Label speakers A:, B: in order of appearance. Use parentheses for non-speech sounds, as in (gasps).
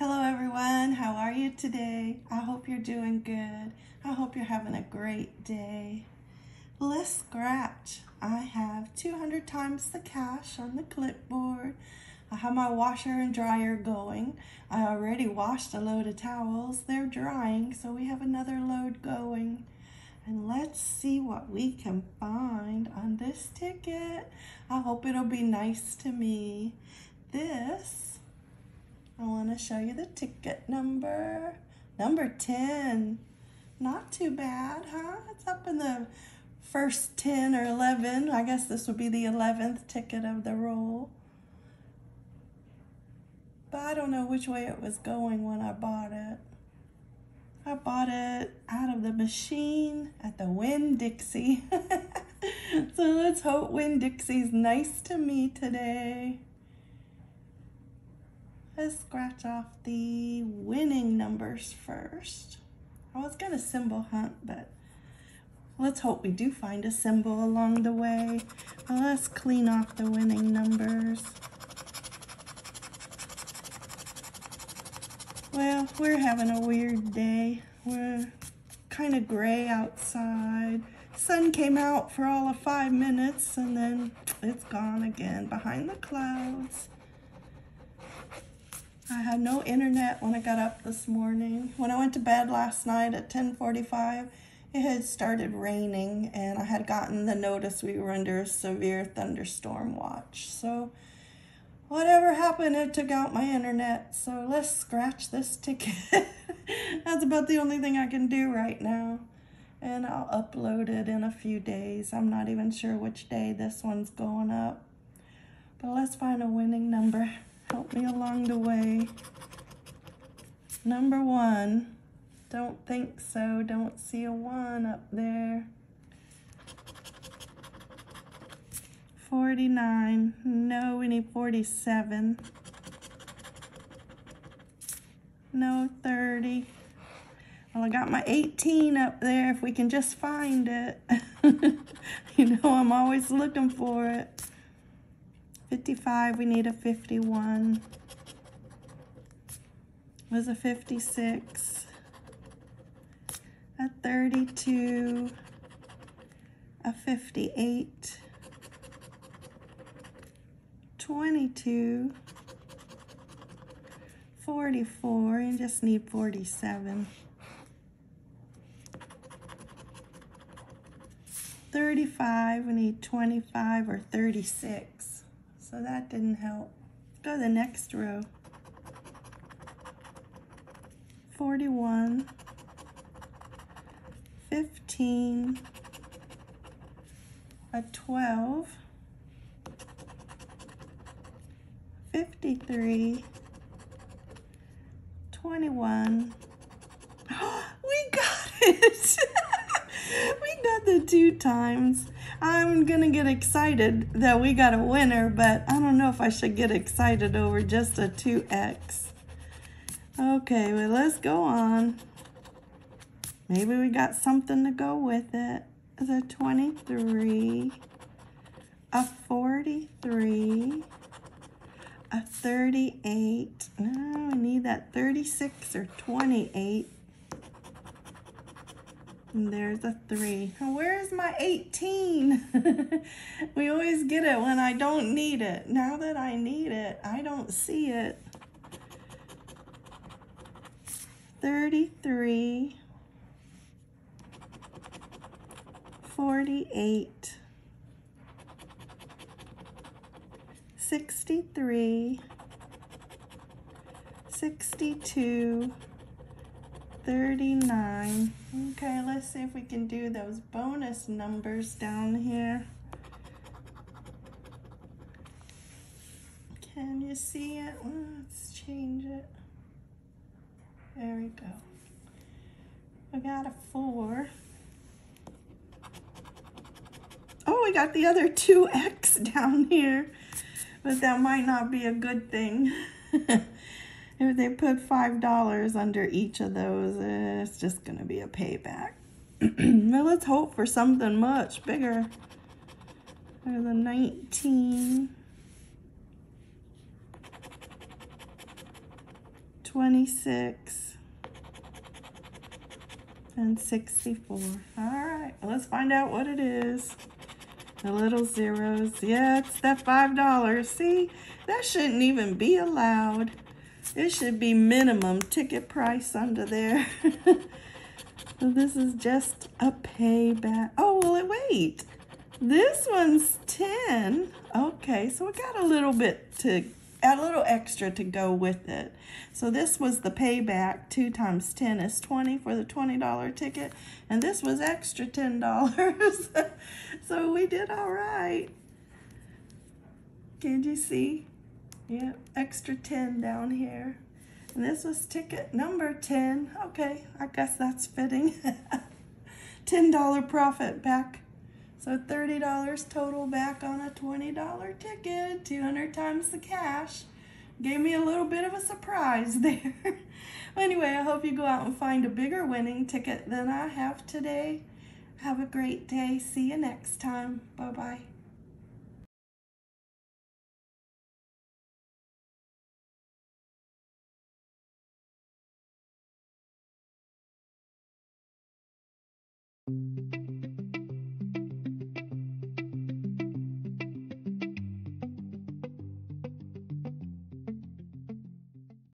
A: Hello everyone, how are you today? I hope you're doing good. I hope you're having a great day. Let's scratch. I have 200 times the cash on the clipboard. I have my washer and dryer going. I already washed a load of towels. They're drying, so we have another load going. And let's see what we can find on this ticket. I hope it'll be nice to me. This I want to show you the ticket number. Number 10. Not too bad, huh? It's up in the first 10 or 11. I guess this would be the 11th ticket of the roll. But I don't know which way it was going when I bought it. I bought it out of the machine at the Winn-Dixie. (laughs) so let's hope Winn-Dixie's nice to me today. Let's scratch off the winning numbers first. I was to symbol hunt, but let's hope we do find a symbol along the way. Let's clean off the winning numbers. Well, we're having a weird day. We're kind of gray outside. Sun came out for all of five minutes and then it's gone again behind the clouds. I had no internet when I got up this morning. When I went to bed last night at 1045, it had started raining and I had gotten the notice we were under a severe thunderstorm watch. So whatever happened, it took out my internet. So let's scratch this ticket. (laughs) That's about the only thing I can do right now. And I'll upload it in a few days. I'm not even sure which day this one's going up. But let's find a winning number help me along the way. Number one, don't think so, don't see a one up there. 49, no, we need 47. No, 30. Well, I got my 18 up there, if we can just find it. (laughs) you know, I'm always looking for it. 55, we need a 51. Was a 56. A 32. A 58. 22. 44, and just need 47. 35, we need 25 or 36 so that didn't help. Go to the next row. 41, 15, a 12, 53, 21. (gasps) we got it! (laughs) we got the two times. I'm gonna get excited that we got a winner, but I don't know if I should get excited over just a 2x. Okay, well, let's go on. Maybe we got something to go with it. The 23, a 43, a 38. No, I need that 36 or 28. And there's a three. Where's my 18? (laughs) we always get it when I don't need it. Now that I need it, I don't see it. 33, 48, 63, 62, 39. Okay, let's see if we can do those bonus numbers down here. Can you see it? Let's change it. There we go. We got a four. Oh, we got the other 2x (laughs) down here, but that might not be a good thing. (laughs) If they put $5 under each of those, eh, it's just going to be a payback. (clears throat) well, let's hope for something much bigger. There's a 19. 26, and 64. All right, let's find out what it is. The little zeros. Yeah, it's that $5. See, that shouldn't even be allowed. It should be minimum ticket price under there. (laughs) so this is just a payback. Oh, well, it wait. This one's 10. Okay, so we got a little bit to, add a little extra to go with it. So this was the payback. 2 times 10 is 20 for the $20 ticket. And this was extra $10. (laughs) so we did all right. Can you see? Yeah, extra 10 down here. And this was ticket number 10. Okay, I guess that's fitting. (laughs) $10 profit back so $30 total back on a $20 ticket, 200 times the cash. Gave me a little bit of a surprise (laughs) there. anyway, I hope you go out and find a bigger winning ticket than I have today. Have a great day. See you next time. Bye-bye.